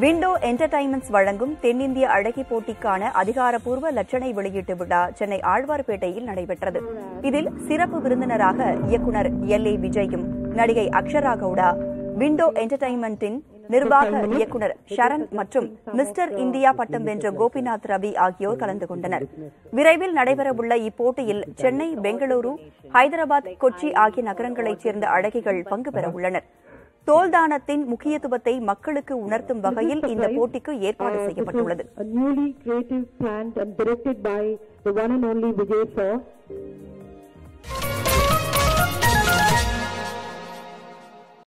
Window entertainments வழங்கும் தென்னிந்திய அழகி போட்டிக்கான அதிகாரப்பூர்வ லட்சணை வெளியீட்டு விழா சென்னை ஆழ்வார்பேட்டையில் நடைபெற்றது. இதில் சிறப்பு விருந்தினராக இயக்குநர் எல். ஏ. விஜயும் நடிகை அக்ஷரா கவுடா விண்டோ என்டர்டைன்மெண்டின் நிர்வாக இயக்குநர் ஷரண் மற்றும் மிஸ்டர் இந்தியா பட்டம் வென்ற கோபிநாத் ரவி ஆகியோர் கலந்து கொண்டனர். விரைவில் நடைபெறவுள்ள இப்போட்டியில் சென்னை பெங்களூரு ஹைதராபாத் கொச்சி ஆகிய நகரங்களைச் சேர்ந்த அழகிகள் பங்கு பெறவுள்ளனர். தோல்தானத்தின் முக்கியத்துவத்தை மக்களுக்கு உணர்த்தும் வகையில் இந்த போட்டிக்கு ஏற்பாடு செய்யப்பட்டுள்ளது.